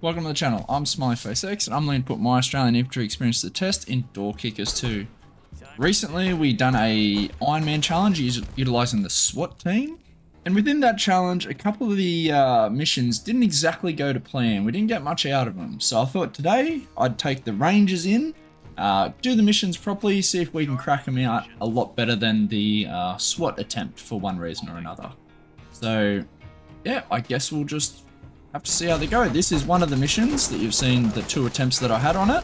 Welcome to the channel, I'm SmileyFaceEx and I'm going to put my Australian infantry experience to the test in Door Kickers 2. Recently we done a Iron Man challenge utilising the SWAT team. And within that challenge, a couple of the uh, missions didn't exactly go to plan. We didn't get much out of them. So I thought today I'd take the Rangers in, uh, do the missions properly, see if we can crack them out a lot better than the uh, SWAT attempt for one reason or another. So yeah, I guess we'll just have to see how they go. This is one of the missions that you've seen the two attempts that I had on it,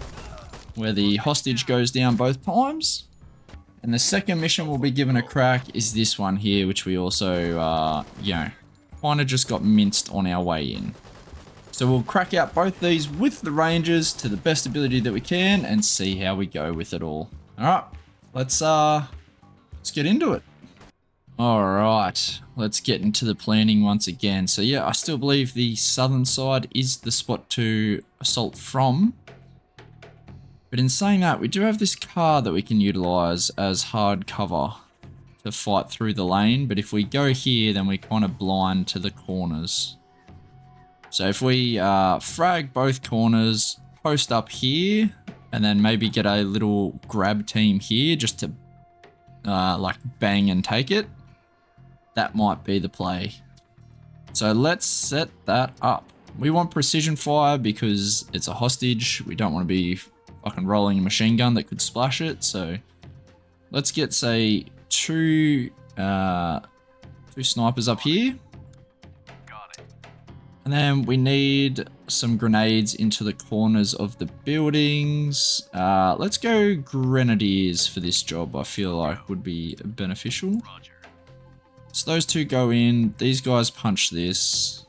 where the hostage goes down both times. And the second mission we'll be given a crack is this one here, which we also, uh, you know, kind of just got minced on our way in. So we'll crack out both these with the Rangers to the best ability that we can and see how we go with it all. All right, let's, uh, let's get into it. Alright, let's get into the planning once again. So yeah, I still believe the southern side is the spot to assault from. But in saying that, we do have this car that we can utilise as hard cover to fight through the lane. But if we go here, then we're kind of blind to the corners. So if we uh, frag both corners, post up here, and then maybe get a little grab team here just to uh, like bang and take it, that might be the play. So let's set that up. We want precision fire because it's a hostage. We don't want to be fucking rolling a machine gun that could splash it. So let's get, say, two, uh, two snipers up here. And then we need some grenades into the corners of the buildings. Uh, let's go grenadiers for this job. I feel like would be beneficial. Roger. So those two go in. These guys punch this.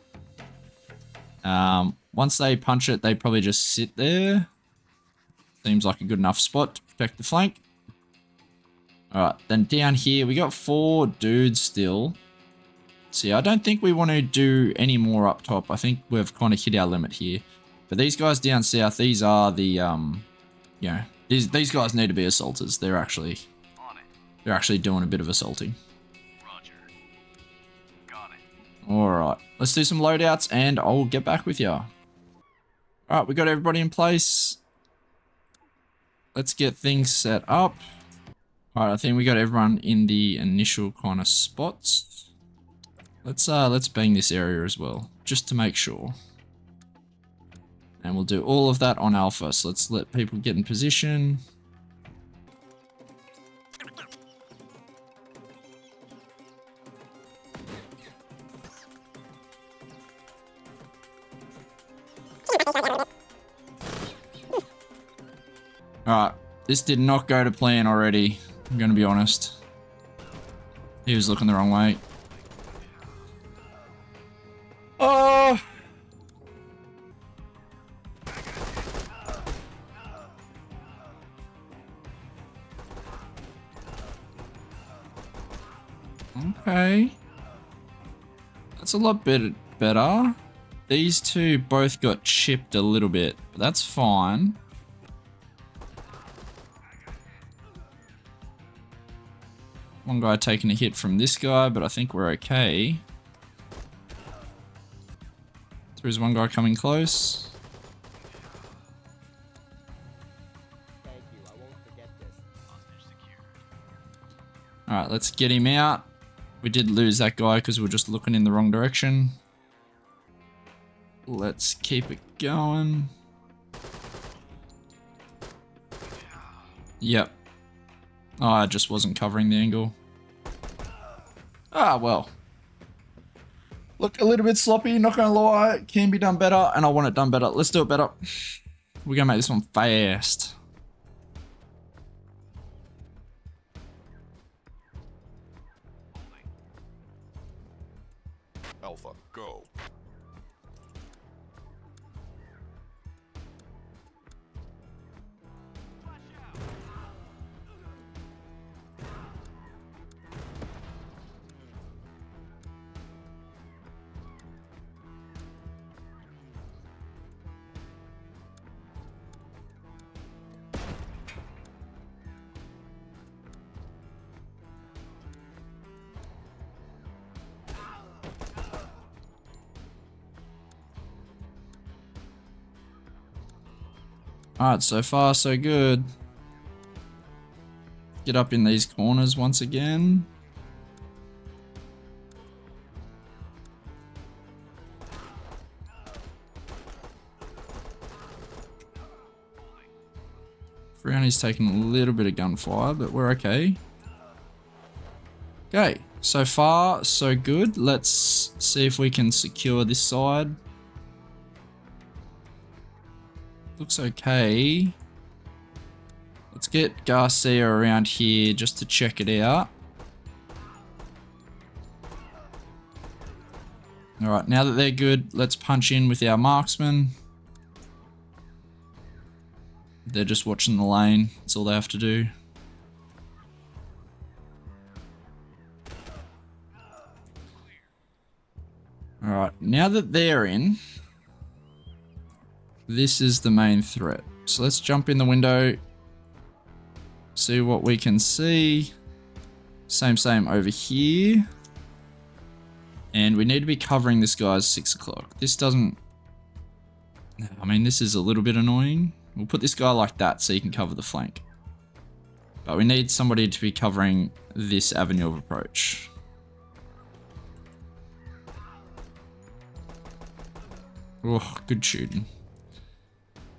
Um, once they punch it, they probably just sit there. Seems like a good enough spot to protect the flank. Alright, then down here, we got four dudes still. See, I don't think we want to do any more up top. I think we've kind of hit our limit here. But these guys down south, these are the, um, you know, these, these guys need to be assaulters. They're actually, they're actually doing a bit of assaulting. Alright, let's do some loadouts and I'll get back with you. Alright, we got everybody in place. Let's get things set up. Alright, I think we got everyone in the initial kind of spots. Let's uh let's bang this area as well, just to make sure. And we'll do all of that on alpha. So let's let people get in position. Alright, this did not go to plan already. I'm gonna be honest. He was looking the wrong way. Oh! Okay. That's a lot bit better. These two both got chipped a little bit, but that's fine. One guy taking a hit from this guy, but I think we're okay. There's one guy coming close. Alright, let's get him out. We did lose that guy because we are just looking in the wrong direction. Let's keep it going. Yep, Oh, I just wasn't covering the angle. Ah, well. Look a little bit sloppy, not gonna lie. Can be done better, and I want it done better. Let's do it better. We're gonna make this one fast. Alright, so far so good. Get up in these corners once again. Brownie's taking a little bit of gunfire, but we're okay. Okay, so far so good. Let's see if we can secure this side. Looks okay. Let's get Garcia around here just to check it out. Alright, now that they're good, let's punch in with our marksman. They're just watching the lane. That's all they have to do. Alright, now that they're in, this is the main threat. So let's jump in the window, see what we can see. Same, same over here. And we need to be covering this guy's 6 o'clock. This doesn't... I mean, this is a little bit annoying. We'll put this guy like that so he can cover the flank. But we need somebody to be covering this avenue of approach. Oh, good shooting.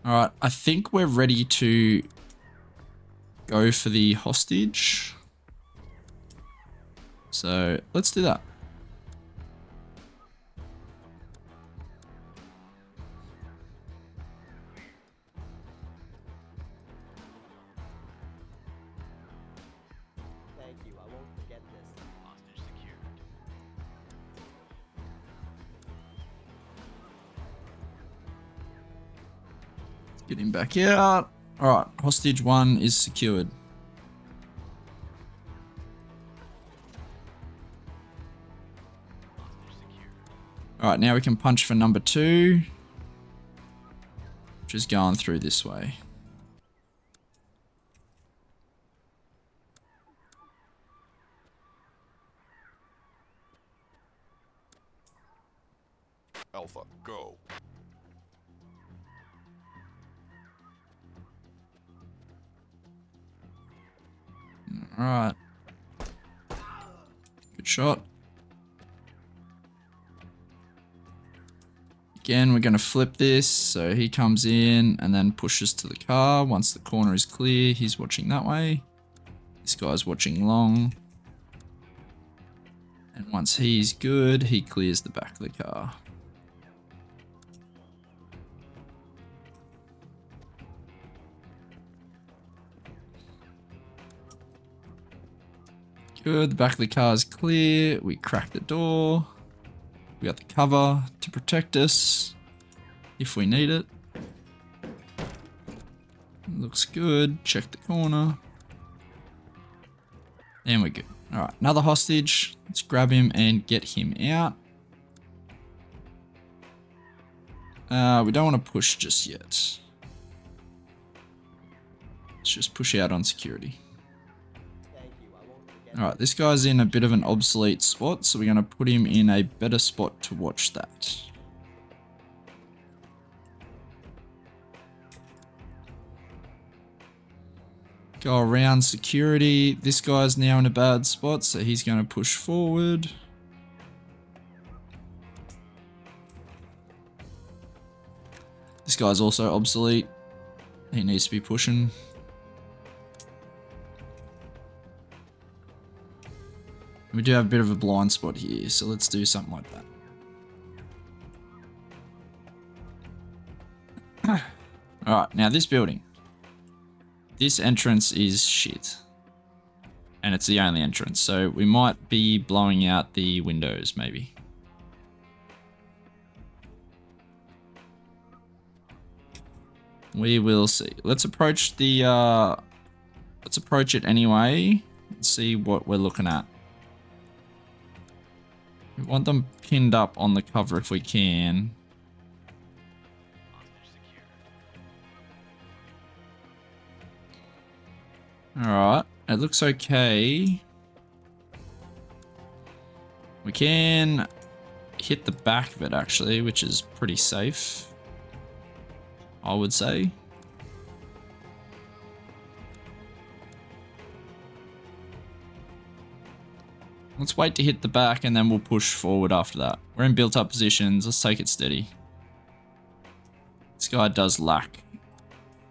Alright, I think we're ready to go for the hostage. So, let's do that. Back out. Alright, hostage one is secured. Alright, now we can punch for number two. Which is going through this way. Alpha, go. Alright. Good shot. Again, we're going to flip this. So he comes in and then pushes to the car. Once the corner is clear, he's watching that way. This guy's watching long. And once he's good, he clears the back of the car. Good, the back of the car is clear. We crack the door. We got the cover to protect us if we need it. Looks good. Check the corner. And we're good. Alright, another hostage. Let's grab him and get him out. Uh, we don't want to push just yet. Let's just push out on security. Alright, this guy's in a bit of an obsolete spot, so we're going to put him in a better spot to watch that. Go around security. This guy's now in a bad spot, so he's going to push forward. This guy's also obsolete. He needs to be pushing. We do have a bit of a blind spot here, so let's do something like that. Alright, now this building. This entrance is shit. And it's the only entrance, so we might be blowing out the windows, maybe. We will see. Let's approach the, uh, let's approach it anyway. and see what we're looking at. We want them pinned up on the cover if we can. Alright, it looks okay. We can hit the back of it actually, which is pretty safe. I would say. Let's wait to hit the back and then we'll push forward after that. We're in built up positions. Let's take it steady. This guy does lack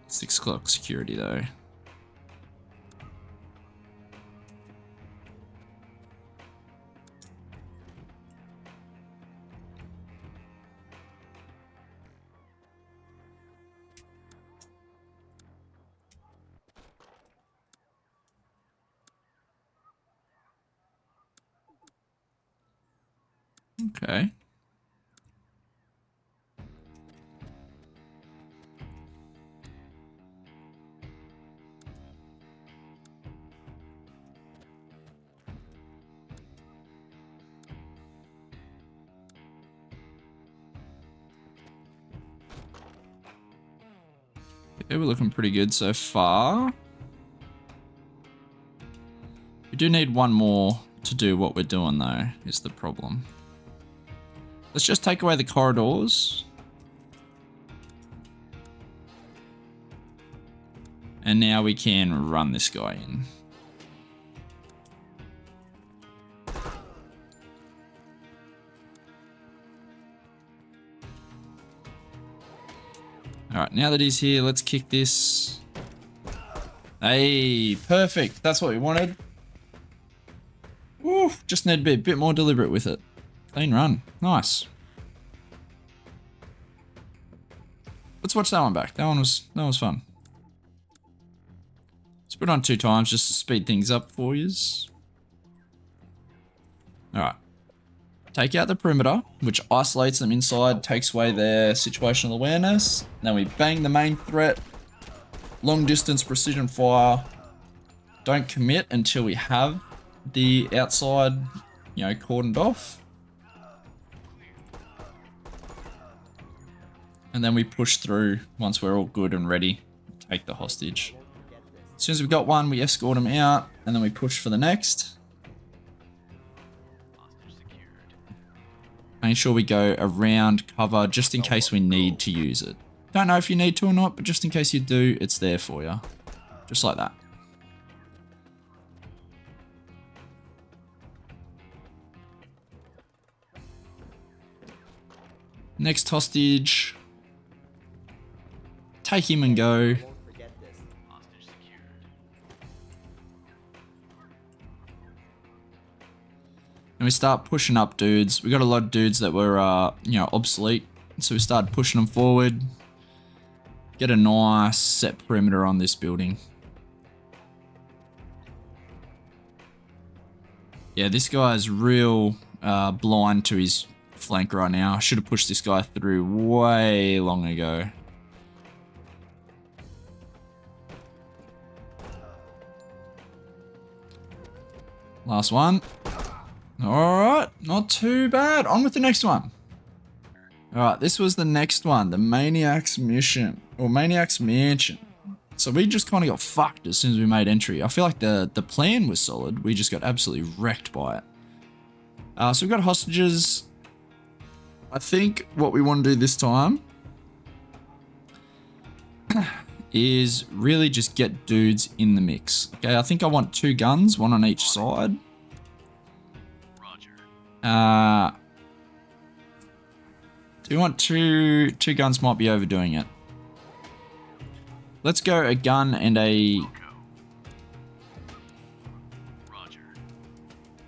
6 o'clock security though. Okay. Okay, we're looking pretty good so far. We do need one more to do what we're doing though, is the problem. Let's just take away the corridors. And now we can run this guy in. Alright, now that he's here, let's kick this. Hey, perfect. That's what we wanted. Oof, just need to be a bit more deliberate with it. Clean run. Nice. Let's watch that one back. That one was that was fun. Let's put on two times just to speed things up for yous. Alright. Take out the perimeter, which isolates them inside, takes away their situational awareness. Then we bang the main threat. Long distance precision fire. Don't commit until we have the outside, you know, cordoned off. And then we push through once we're all good and ready take the hostage. As soon as we've got one, we escort them out, and then we push for the next. Make sure we go around cover just in case we need to use it. Don't know if you need to or not, but just in case you do, it's there for you. Just like that. Next hostage. Take him and go. And we start pushing up dudes. We got a lot of dudes that were, uh, you know, obsolete. So we started pushing them forward. Get a nice set perimeter on this building. Yeah, this guy is real uh, blind to his flank right now. I should have pushed this guy through way long ago. Last one. Alright, not too bad. On with the next one. Alright, this was the next one. The Maniac's Mission. Or Maniac's Mansion. So we just kind of got fucked as soon as we made entry. I feel like the, the plan was solid. We just got absolutely wrecked by it. Uh, so we've got hostages. I think what we want to do this time is really just get dudes in the mix. Okay, I think I want two guns, one on each side. Uh, do we want two two guns might be overdoing it. Let's go a gun and a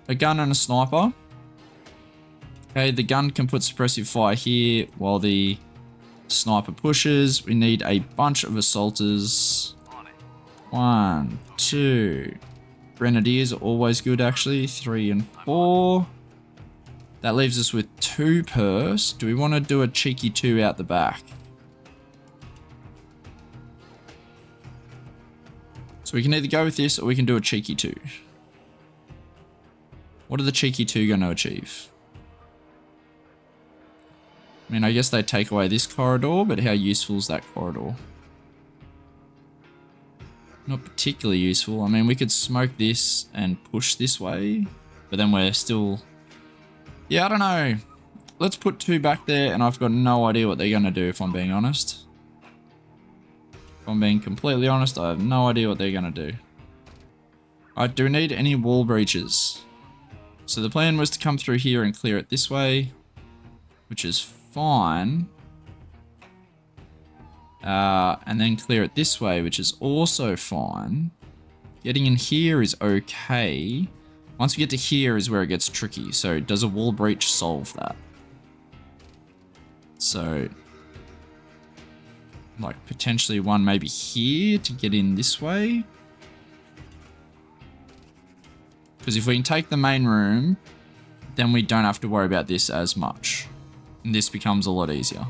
a gun and a sniper. Okay, the gun can put suppressive fire here while the sniper pushes. We need a bunch of assaulters. One, two. Grenadiers are always good actually. Three and four. That leaves us with two purse. Do we want to do a cheeky two out the back? So we can either go with this or we can do a cheeky two. What are the cheeky two going to achieve? I mean, I guess they take away this corridor, but how useful is that corridor? Not particularly useful. I mean, we could smoke this and push this way, but then we're still yeah, I don't know. Let's put two back there, and I've got no idea what they're going to do, if I'm being honest. If I'm being completely honest, I have no idea what they're going to do. Alright, do need any wall breaches? So the plan was to come through here and clear it this way, which is fine. Uh, and then clear it this way, which is also fine. Getting in here is okay. Once we get to here is where it gets tricky. So does a wall breach solve that? So, like potentially one maybe here to get in this way. Because if we can take the main room, then we don't have to worry about this as much. This becomes a lot easier.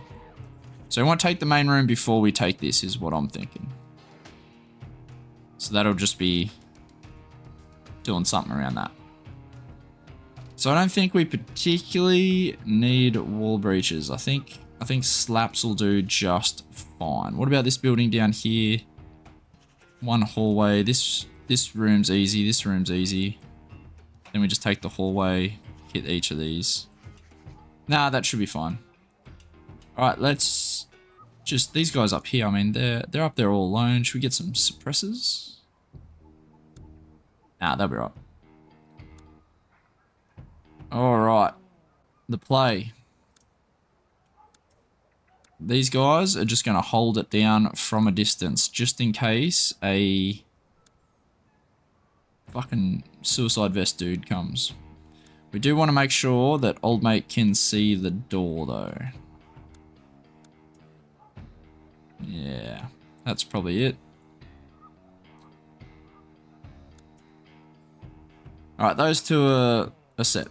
So I want to take the main room before we take this is what I'm thinking. So that'll just be doing something around that. So I don't think we particularly need wall breaches. I think I think slaps will do just fine. What about this building down here? One hallway. This this room's easy. This room's easy. Then we just take the hallway, hit each of these. Nah, that should be fine. Alright, let's just these guys up here, I mean they're they're up there all alone. Should we get some suppressors? Nah, they'll be right. Alright. The play. These guys are just going to hold it down from a distance, just in case a fucking suicide vest dude comes. We do want to make sure that old mate can see the door, though. Yeah, that's probably it. Alright, those two are, are set.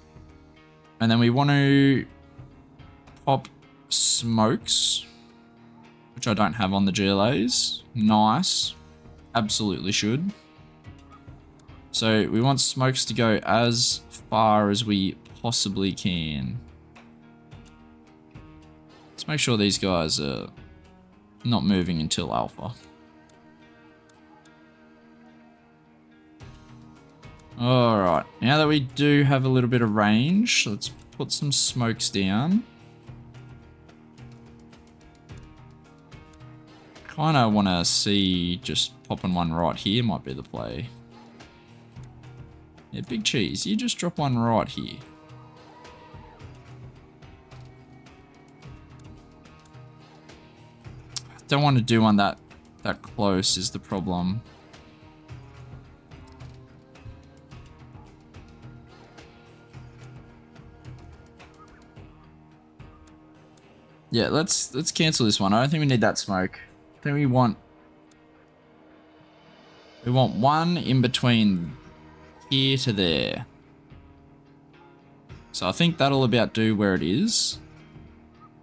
And then we want to pop smokes, which I don't have on the GLAs. Nice. Absolutely should. So we want smokes to go as far as we possibly can. Let's make sure these guys are not moving until alpha. Alright, now that we do have a little bit of range, let's put some smokes down. Kind of want to see just popping one right here might be the play. Yeah, big cheese, you just drop one right here. Don't want to do one that that close is the problem. Yeah, let's let's cancel this one. I don't think we need that smoke. I think we want we want one in between here to there. So I think that'll about do where it is.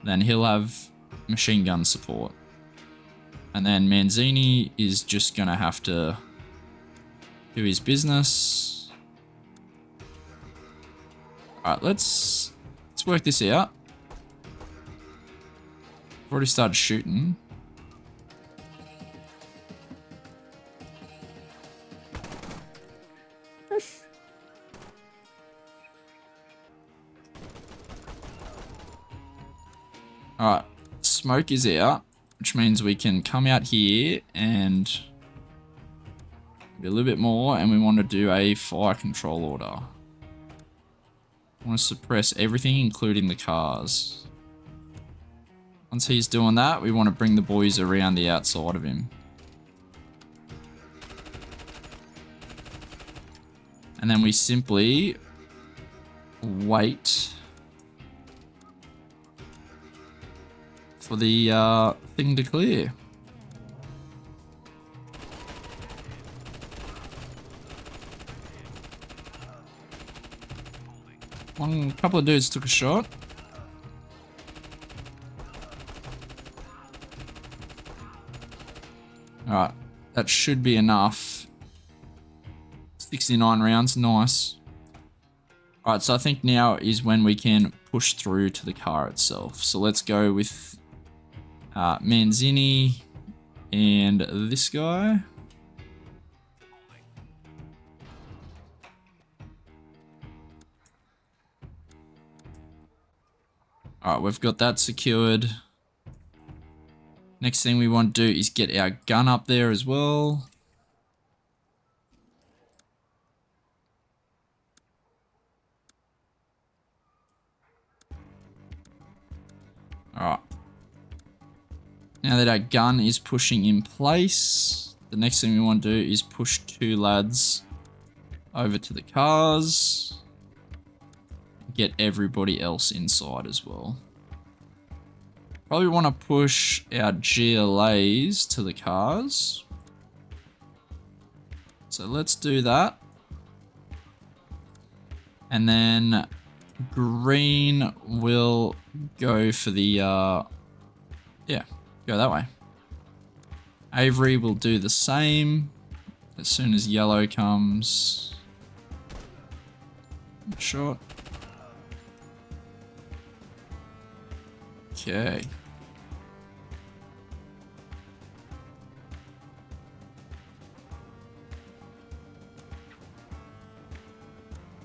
Then he'll have machine gun support. And then Manzini is just gonna have to do his business. Alright, let's let's work this out. I've already started shooting. Alright, smoke is out, which means we can come out here and a little bit more, and we want to do a fire control order. I want to suppress everything, including the cars. Once he's doing that, we want to bring the boys around the outside of him. And then we simply wait for the uh, thing to clear. One couple of dudes took a shot. Alright, that should be enough. 69 rounds, nice. Alright, so I think now is when we can push through to the car itself. So let's go with uh, Manzini and this guy. Alright, we've got that secured. Next thing we want to do is get our gun up there as well. Now that our gun is pushing in place, the next thing we want to do is push two lads over to the cars. Get everybody else inside as well. Probably want to push our GLAs to the cars. So let's do that. And then green will go for the, uh, yeah, go that way. Avery will do the same as soon as yellow comes. Short. Okay.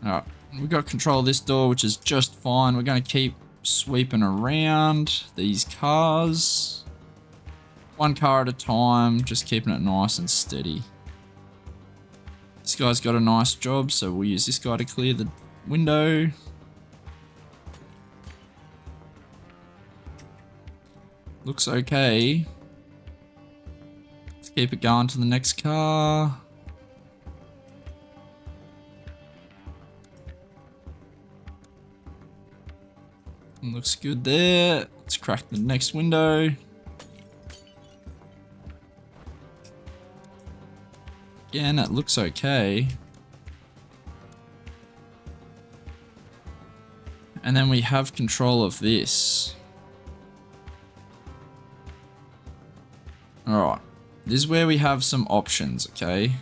Alright, we got control of this door, which is just fine. We're going to keep sweeping around these cars. One car at a time, just keeping it nice and steady. This guy's got a nice job, so we'll use this guy to clear the window. Looks okay. Let's keep it going to the next car. Looks good there. Let's crack the next window. Again, it looks okay. And then we have control of this. Alright. This is where we have some options, okay?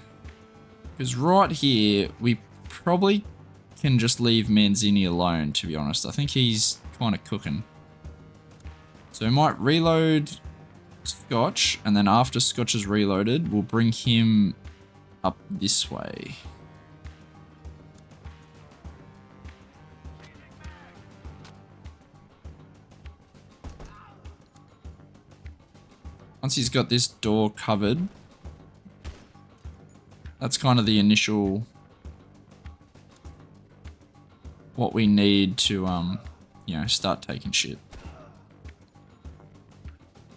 Because right here, we probably can just leave Manzini alone, to be honest. I think he's kind of cooking. So we might reload Scotch, and then after Scotch is reloaded, we'll bring him up this way. Once he's got this door covered, that's kind of the initial what we need to um you know start taking shit.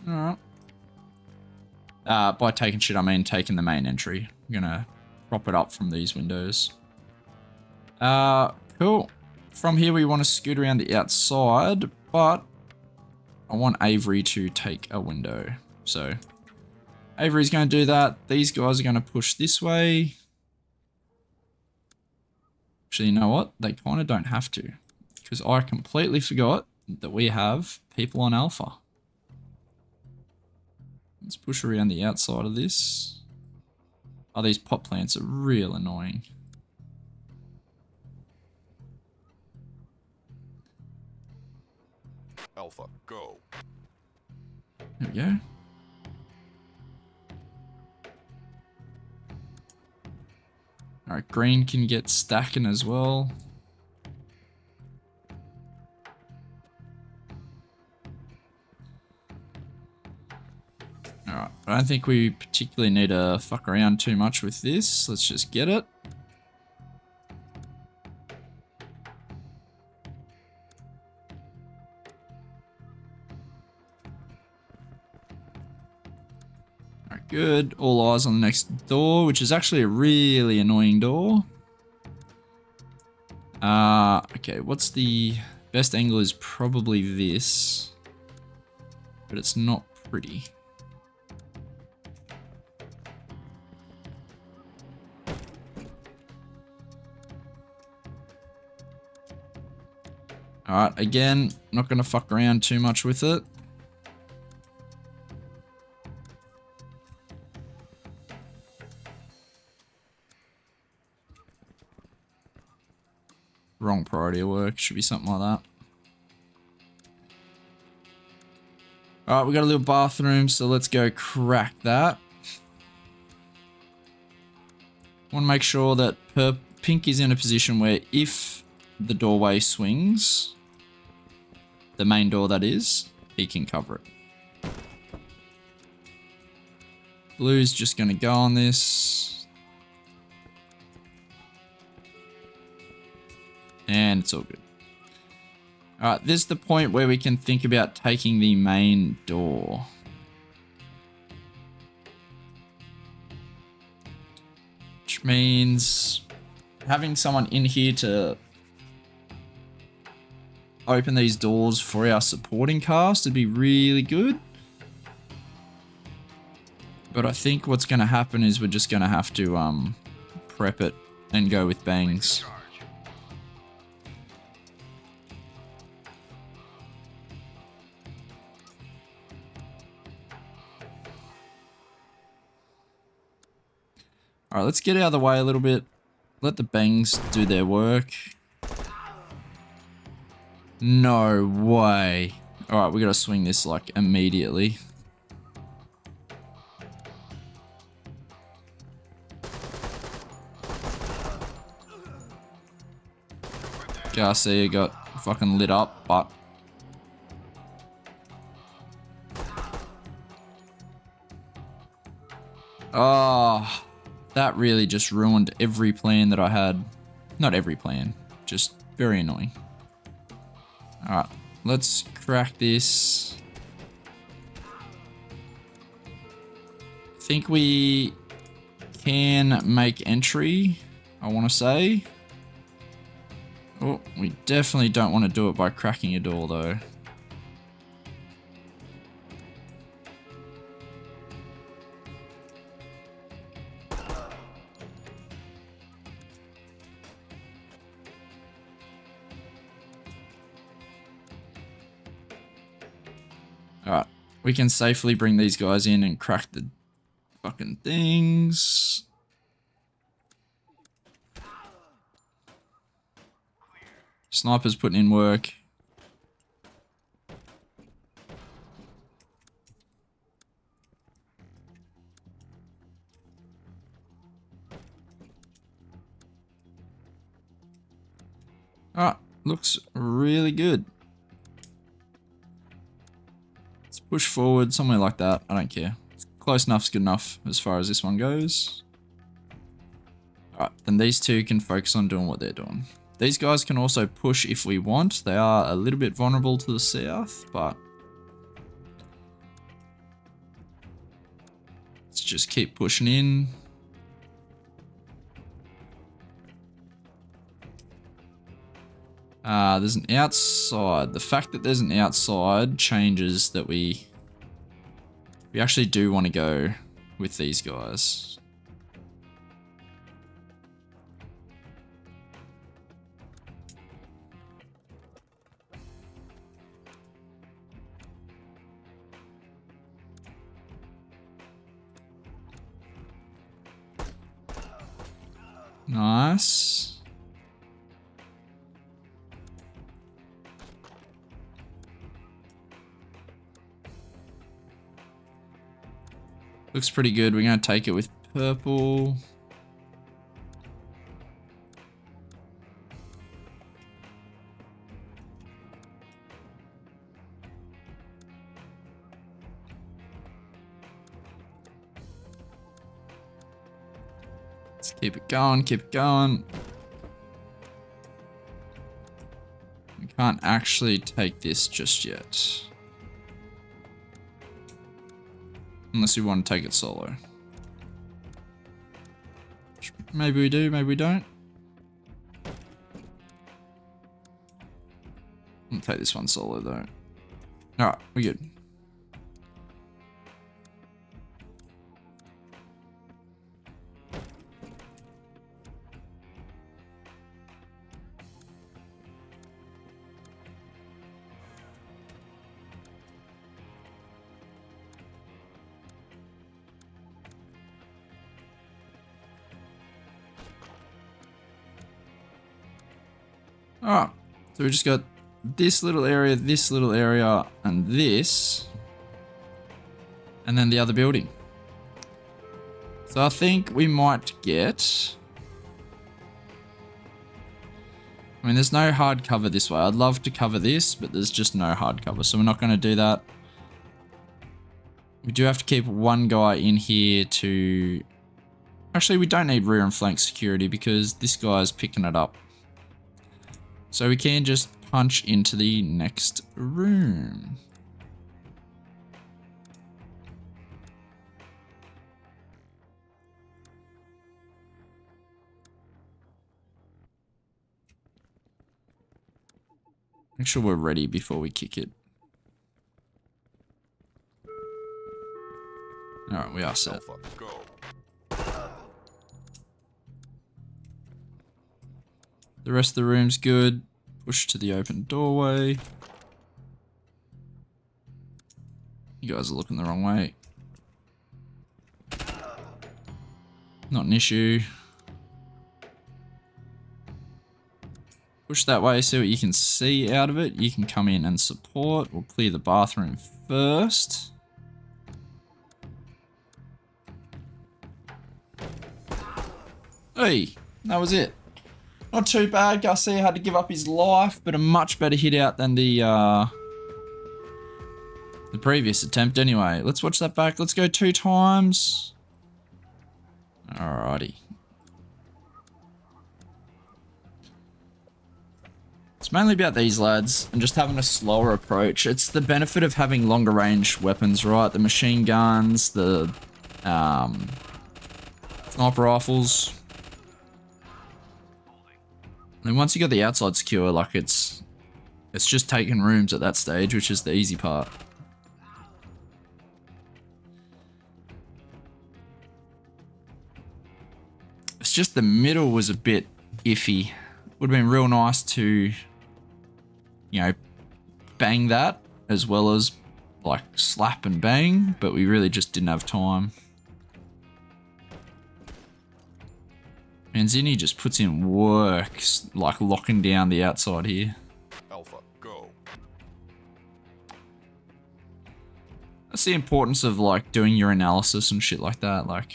Alright. Uh, by taking shit, I mean taking the main entry. Gonna prop it up from these windows. Uh, cool. From here, we want to scoot around the outside, but I want Avery to take a window. So Avery's going to do that. These guys are going to push this way. Actually, you know what? They kind of don't have to. Because I completely forgot that we have people on Alpha. Let's push around the outside of this. Oh, these pot plants are real annoying. Alpha, go. There we go. Alright, green can get stacking as well. Alright, I don't think we particularly need to fuck around too much with this. Let's just get it. Alright, good. All eyes on the next door, which is actually a really annoying door. Uh, okay, what's the best angle is probably this. But it's not pretty. Alright, again, not going to fuck around too much with it. Wrong priority of work, should be something like that. Alright, we got a little bathroom, so let's go crack that. Want to make sure that pink is in a position where if the doorway swings, the main door that is, he can cover it. Blue's just going to go on this. And it's all good. Alright, this is the point where we can think about taking the main door. Which means having someone in here to open these doors for our supporting cast It'd be really good. But I think what's going to happen is we're just going to have to um, prep it and go with bangs. Alright, let's get out of the way a little bit. Let the bangs do their work. No way. Alright, we gotta swing this like immediately. Garcia got fucking lit up, but... Oh, that really just ruined every plan that I had. Not every plan, just very annoying. Alright, let's crack this. I think we can make entry, I want to say. Oh, we definitely don't want to do it by cracking a door though. We can safely bring these guys in and crack the fucking things. Sniper's putting in work. Alright, looks really good. Push forward, somewhere like that. I don't care. Close enough's good enough as far as this one goes. Alright, then these two can focus on doing what they're doing. These guys can also push if we want. They are a little bit vulnerable to the south, but... Let's just keep pushing in. Uh, there's an outside. The fact that there's an outside changes that we... We actually do want to go with these guys. Nice. Looks pretty good. We're going to take it with purple. Let's keep it going, keep it going. We can't actually take this just yet. Unless we want to take it solo. Maybe we do, maybe we don't. I'll take this one solo though. Alright, we're good. Alright, so we just got this little area, this little area, and this. And then the other building. So I think we might get... I mean, there's no hard cover this way. I'd love to cover this, but there's just no hard cover. So we're not going to do that. We do have to keep one guy in here to... Actually, we don't need rear and flank security because this guy's picking it up. So we can just punch into the next room. Make sure we're ready before we kick it. Alright, we are set. The rest of the room's good. Push to the open doorway. You guys are looking the wrong way. Not an issue. Push that way, see what you can see out of it. You can come in and support. We'll clear the bathroom first. Hey, that was it. Not too bad. Garcia had to give up his life, but a much better hit out than the uh, the previous attempt. Anyway, let's watch that back. Let's go two times. Alrighty. It's mainly about these lads and just having a slower approach. It's the benefit of having longer range weapons, right? The machine guns, the um, sniper rifles. And once you got the outside secure, like it's it's just taking rooms at that stage, which is the easy part. It's just the middle was a bit iffy. Would have been real nice to, you know, bang that as well as like slap and bang, but we really just didn't have time. Manzini just puts in work, like locking down the outside here. Alpha, go. That's the importance of like doing your analysis and shit like that. Like,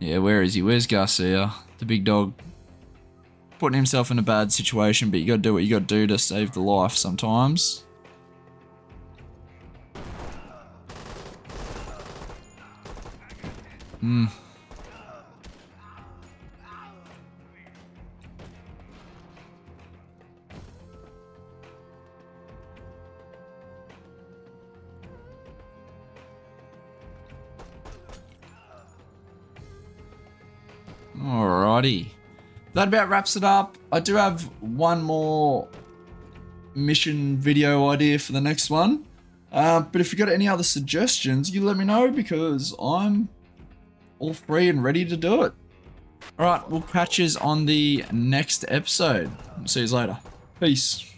yeah, where is he? Where's Garcia, the big dog? Putting himself in a bad situation, but you gotta do what you gotta do to save the life sometimes. Hmm. Alrighty. That about wraps it up. I do have one more mission video idea for the next one. Uh, but if you got any other suggestions, you let me know because I'm all free and ready to do it. Alright, we'll catch you on the next episode. See you later. Peace.